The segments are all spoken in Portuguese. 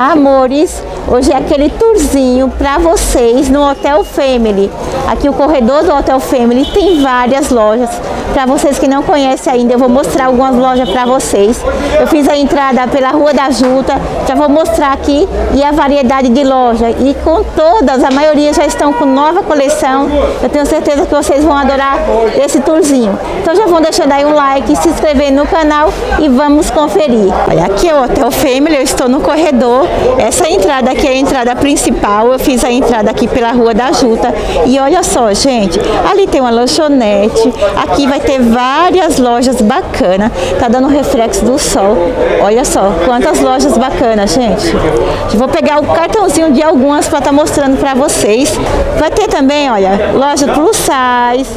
Amores, hoje é aquele tourzinho para vocês no Hotel Family. Aqui o corredor do Hotel Family tem várias lojas. Para vocês que não conhecem ainda, eu vou mostrar algumas lojas para vocês. Eu fiz a entrada pela Rua da Juta, já vou mostrar aqui e a variedade de loja. E com todas, a maioria já estão com nova coleção. Eu tenho certeza que vocês vão adorar esse tourzinho. Então já vão deixando aí um like, se inscrever no canal e vamos conferir. Olha, aqui é o Hotel Family, eu estou no corredor essa entrada aqui é a entrada principal. Eu fiz a entrada aqui pela Rua da Juta. E olha só, gente, ali tem uma lanchonete. Aqui vai ter várias lojas bacanas. Tá dando reflexo do sol. Olha só, quantas lojas bacanas, gente. Vou pegar o cartãozinho de algumas para estar tá mostrando para vocês. Vai ter também, olha, loja plus size,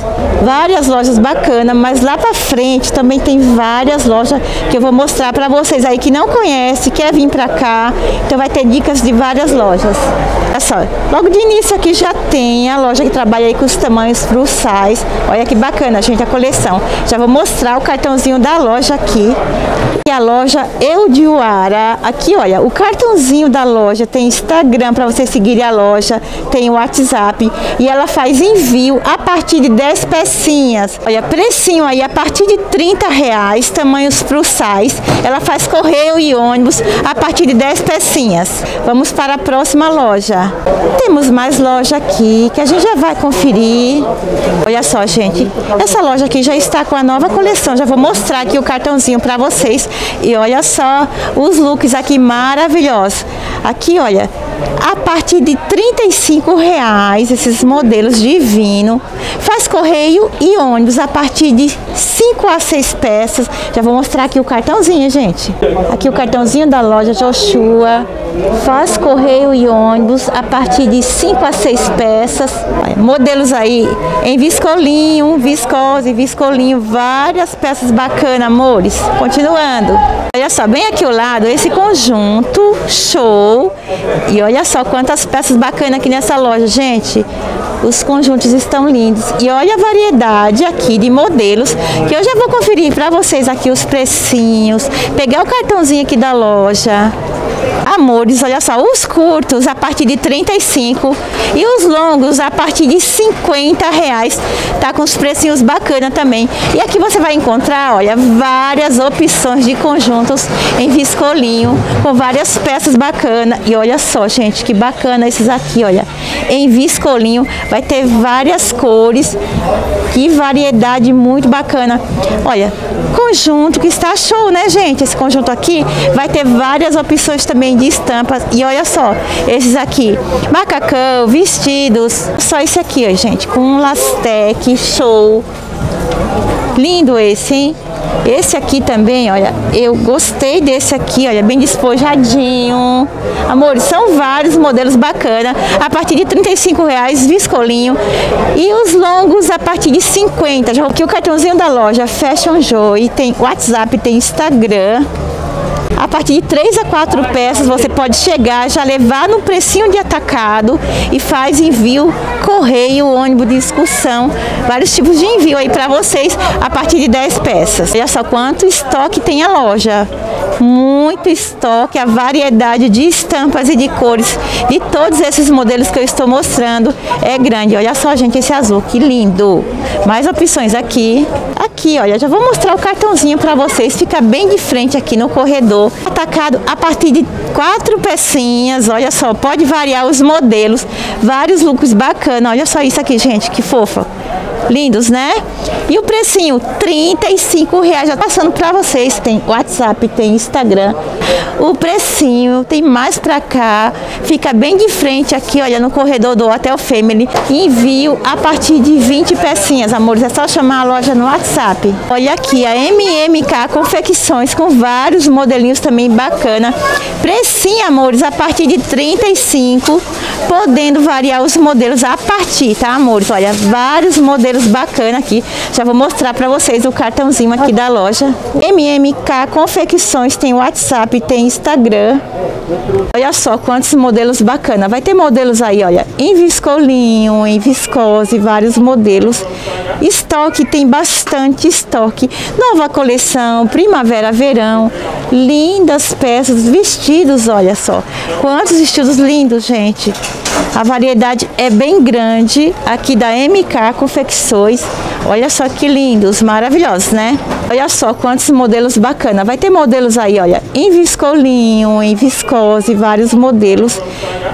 várias lojas bacanas, mas lá para frente também tem várias lojas que eu vou mostrar para vocês aí que não conhece, quer vir para cá. Então vai ter dicas de várias lojas. Olha só, logo de início aqui já tem a loja que trabalha aí com os tamanhos size. Olha que bacana, gente, a coleção. Já vou mostrar o cartãozinho da loja aqui. E a loja Eudiuara. Aqui, olha, o cartãozinho da loja tem Instagram para você seguir a loja, tem o WhatsApp e ela faz envio a partir de 10 pecinhas. Olha, precinho aí a partir de 30 reais, tamanhos size. Ela faz correio e ônibus a partir de 10 pecinhas. Vamos para a próxima loja. Temos mais loja aqui que a gente já vai conferir. Olha só, gente. Essa loja aqui já está com a nova coleção. Já vou mostrar aqui o cartãozinho para vocês. E olha só os looks aqui maravilhosos. Aqui, olha, a partir de 35 reais esses modelos divino. Faz correio e ônibus a partir de 5 a 6 peças. Já vou mostrar aqui o cartãozinho, gente. Aqui o cartãozinho da loja Joshua. Faz correio e ônibus a partir de 5 a 6 peças. Modelos aí em viscolinho, viscose, viscolinho, várias peças bacanas, amores. Continuando. Olha só, bem aqui ao lado, esse conjunto show. E olha só quantas peças bacanas aqui nessa loja, gente. Os conjuntos estão lindos. E olha a variedade aqui de modelos, que eu já vou conferir para vocês aqui os precinhos. Pegar o cartãozinho aqui da loja. Amores, olha só, os curtos a partir de 35 e os longos a partir de 50 reais. Tá com os precinhos bacana também. E aqui você vai encontrar, olha, várias opções de conjuntos em viscolinho, com várias peças bacanas. E olha só, gente, que bacana esses aqui, olha. Em viscolinho, vai ter várias cores. Que variedade muito bacana. Olha, conjunto que está show, né, gente? Esse conjunto aqui vai ter várias opções também de estampas. E olha só, esses aqui, macacão, vestidos. Só esse aqui, ó, gente, com lastec, show. Lindo esse, hein? Esse aqui também, olha, eu gostei desse aqui, olha, bem despojadinho. Amores, são vários modelos bacana, a partir de 35 reais, viscolinho. E os longos a partir de 50. Já aqui o cartãozinho da loja Fashion Joy, tem WhatsApp, tem Instagram. A partir de 3 a 4 peças você pode chegar, já levar no precinho de atacado e faz envio, correio, ônibus de excursão, vários tipos de envio aí para vocês a partir de 10 peças. Olha só quanto estoque tem a loja muito estoque, a variedade de estampas e de cores de todos esses modelos que eu estou mostrando é grande. Olha só, gente, esse azul, que lindo! Mais opções aqui. Aqui, olha, já vou mostrar o cartãozinho para vocês, fica bem de frente aqui no corredor. Atacado a partir de quatro pecinhas, olha só, pode variar os modelos, vários looks bacanas. Olha só isso aqui, gente, que fofa. Lindos, né? E o precinho, 35 reais. Já passando para vocês. Tem WhatsApp, tem Instagram. O precinho, tem mais para cá. Fica bem de frente aqui, olha, no corredor do Hotel Family. Envio a partir de 20 pecinhas, amores. É só chamar a loja no WhatsApp. Olha aqui, a MMK Confecções com vários modelinhos também bacana. Precinho, amores, a partir de 35, podendo variar os modelos a partir, tá, amores? Olha, vários modelos bacanas aqui. Já vou mostrar para vocês o cartãozinho aqui da loja. MMK Confecções tem WhatsApp, tem Instagram. Olha só quantos modelos bacana. Vai ter modelos aí, olha, em viscolinho, em viscose, vários modelos. Estoque, tem bastante estoque. Nova coleção, primavera, verão. Lindas peças, vestidos, olha só. Quantos vestidos lindos, gente. A variedade é bem grande aqui da MK Confecções. Olha só que lindos, maravilhosos, né? Olha só quantos modelos bacana. Vai ter modelos aí, olha, em viscolinho, em viscose, vários modelos.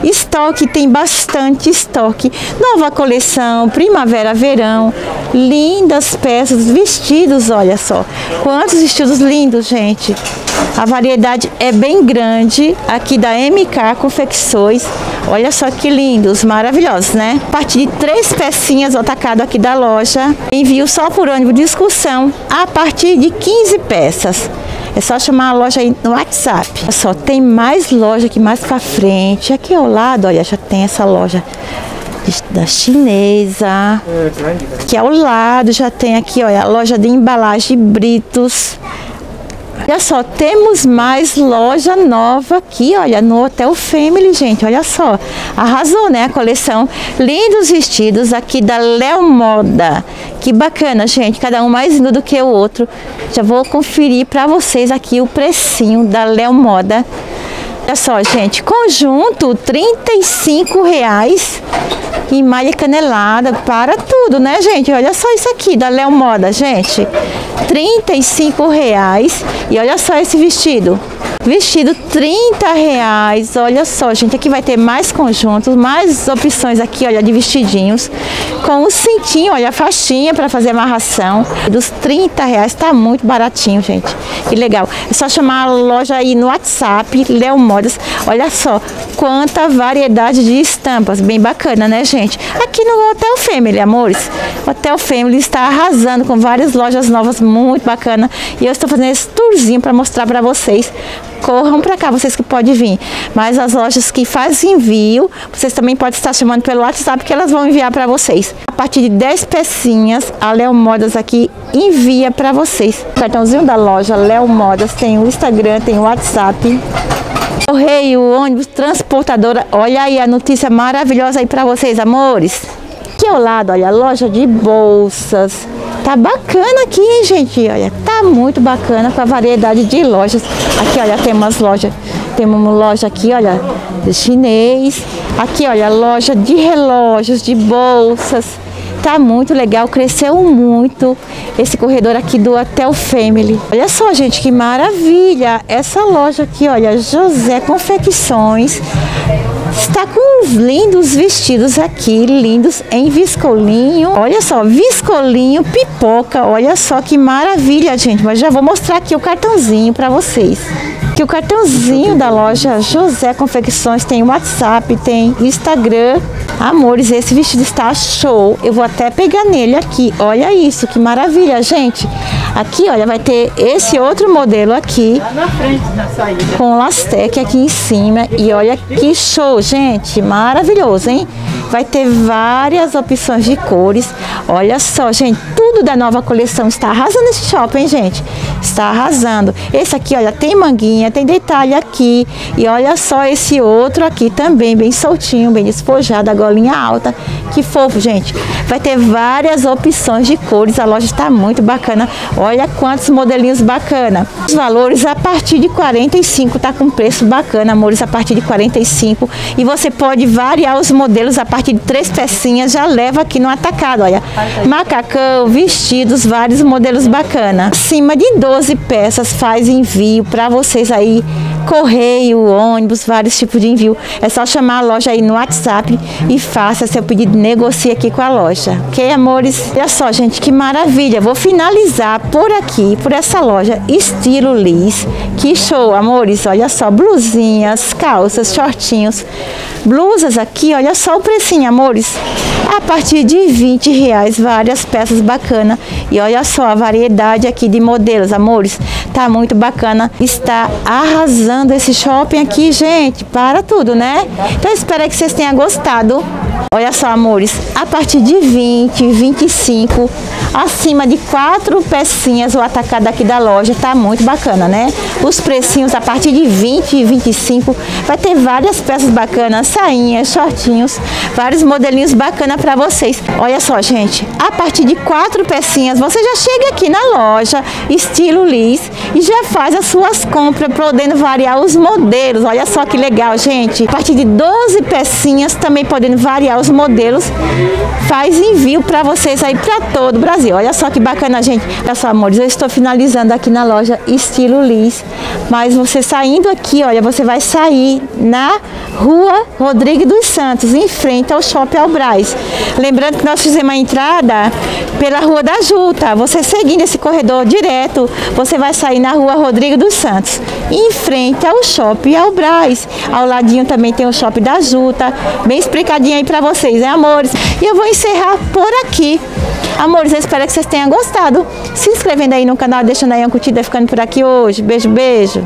Estoque, tem bastante estoque. Nova coleção, primavera, verão. Lindas peças, vestidos, olha só. Quantos vestidos lindos, gente. A variedade é bem grande aqui da MK Confecções. Olha só que lindos, maravilhosos, né? A partir de três pecinhas atacado aqui da loja. Envio só por ônibus de excursão a partir de 15 peças. É só chamar a loja aí no WhatsApp. Olha só, tem mais loja aqui mais pra frente. Aqui ao lado, olha, já tem essa loja da chinesa. Aqui ao lado já tem aqui, olha, a loja de embalagem Britos. Olha só, temos mais loja nova aqui, olha, no Hotel Family, gente, olha só. Arrasou, né, a coleção. Lindos vestidos aqui da Léo Moda. Que bacana, gente, cada um mais lindo do que o outro. Já vou conferir para vocês aqui o precinho da Léo Moda. Olha só, gente, conjunto R$ reais em malha canelada para tudo, né, gente? Olha só isso aqui da Léo Moda, gente. R$ reais e olha só esse vestido. Vestido 30 reais. Olha só, gente. Aqui vai ter mais conjuntos, mais opções aqui, olha, de vestidinhos. Com o cintinho, olha, a faixinha para fazer amarração. Dos 30 reais. Tá muito baratinho, gente. Que legal. É só chamar a loja aí no WhatsApp, Léo Modas. Olha só quanta variedade de estampas. Bem bacana, né, gente? Aqui no Hotel Family, amores. O Hotel Family está arrasando com várias lojas novas, muito bacana. E eu estou fazendo esse tourzinho para mostrar para vocês corram para cá, vocês que podem vir. Mas as lojas que fazem envio, vocês também podem estar chamando pelo WhatsApp que elas vão enviar para vocês. A partir de 10 pecinhas, a Léo Modas aqui envia para vocês. O cartãozinho da loja Léo Modas tem o Instagram, tem o WhatsApp. Correio, ônibus, transportadora. Olha aí a notícia maravilhosa aí para vocês, amores. Aqui ao lado, olha, loja de bolsas, Tá bacana aqui, hein, gente? Olha, tá muito bacana com a variedade de lojas. Aqui, olha, tem umas lojas. Tem uma loja aqui, olha, de chinês. Aqui, olha, loja de relógios, de bolsas. Tá muito legal, cresceu muito esse corredor aqui do Hotel Family. Olha só, gente, que maravilha! Essa loja aqui, olha, José Confecções Está com uns lindos vestidos aqui, lindos em viscolinho. Olha só, viscolinho, pipoca. Olha só que maravilha, gente. Mas já vou mostrar aqui o cartãozinho para vocês. Que o cartãozinho da loja José Confecções tem WhatsApp, tem Instagram. Amores, esse vestido está show. Eu vou até pegar nele aqui. Olha isso, que maravilha, gente. Aqui, olha, vai ter esse outro modelo aqui. Lá na frente, na saída. Com lastec aqui em cima. E olha que show, gente. Maravilhoso, hein? Vai ter várias opções de cores. Olha só, gente. Tudo da nova coleção está arrasando esse shopping, gente. Está arrasando. Esse aqui, olha, tem manguinha, tem detalhe aqui. E olha só esse outro aqui também, bem soltinho, bem despojado, a golinha alta. Que fofo, gente. Vai ter várias opções de cores. A loja está muito bacana. Olha quantos modelinhos bacana. Os valores a partir de 45 tá com preço bacana, amores, a partir de 45. E você pode variar os modelos a partir de três pecinhas, já leva aqui no atacado, olha. Macacão, vestidos, vários modelos bacana. Acima de 12 peças faz envio para vocês aí correio, ônibus, vários tipos de envio. É só chamar a loja aí no WhatsApp e faça seu pedido, negocie aqui com a loja. Ok, amores? Olha só, gente, que maravilha. Vou finalizar por aqui, por essa loja Estilo Liz. Que show, amores. Olha só, blusinhas, calças, shortinhos. Blusas aqui, olha só o precinho, amores. A partir de 20 reais, várias peças bacanas. E olha só a variedade aqui de modelos, amores. Tá muito bacana. Está arrasando esse shopping aqui, gente. Para tudo, né? Então espero que vocês tenham gostado Olha só, amores, a partir de 20, 25, acima de quatro pecinhas o atacado aqui da loja tá muito bacana, né? Os precinhos a partir de 20 e 25 vai ter várias peças bacanas, sainhas, shortinhos, vários modelinhos bacanas para vocês. Olha só, gente, a partir de quatro pecinhas você já chega aqui na loja estilo Liz e já faz as suas compras podendo variar os modelos. Olha só que legal, gente. A partir de 12 pecinhas também podendo variar os modelos, faz envio para vocês aí para todo o Brasil. Olha só que bacana, gente. Só, amores, eu estou finalizando aqui na loja estilo Liz, mas você saindo aqui, olha, você vai sair na Rua Rodrigo dos Santos, em frente ao Shopping Albrais. Lembrando que nós fizemos a entrada pela Rua da Juta. Você seguindo esse corredor direto, você vai sair na Rua Rodrigo dos Santos, em frente ao Shopping Albrais. Ao ladinho também tem o Shopping da Juta, bem explicadinho aí para vocês, né, amores? E eu vou encerrar por aqui. Amores, eu espero que vocês tenham gostado. Se inscrevendo aí no canal, deixando aí uma curtida, ficando por aqui hoje. Beijo, beijo.